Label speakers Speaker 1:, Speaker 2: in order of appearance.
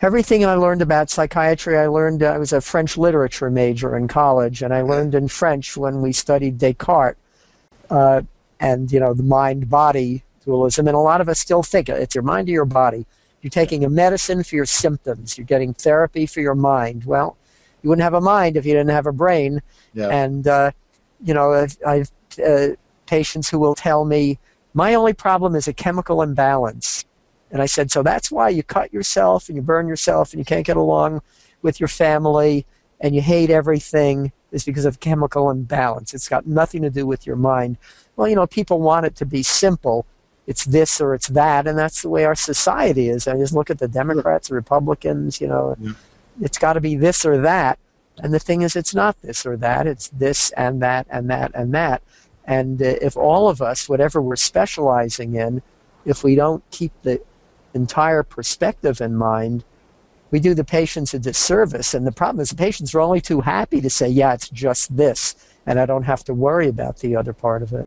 Speaker 1: everything I learned about psychiatry, I learned, I was a French literature major in college, and I learned in French when we studied Descartes uh, and, you know, the mind body dualism. And a lot of us still think it's your mind or your body. You're taking a medicine for your symptoms, you're getting therapy for your mind. Well, you wouldn't have a mind if you didn't have a brain.
Speaker 2: Yeah.
Speaker 1: And, uh, you know, I've, I've uh, patients who will tell me, my only problem is a chemical imbalance. And I said, so that's why you cut yourself and you burn yourself and you can't get along with your family and you hate everything is because of chemical imbalance. It's got nothing to do with your mind. Well, you know, people want it to be simple. It's this or it's that, and that's the way our society is. I just look at the Democrats, the Republicans, you know,
Speaker 2: Yeah.
Speaker 1: it's got to be this or that. And the thing is, it's not this or that. It's this and that and that and that. And uh, if all of us, whatever we're specializing in, if we don't keep the entire perspective in mind, we do the patients a disservice. And the problem is the patients are only too happy to say, yeah, it's just this, and I don't have to worry about the other part of it.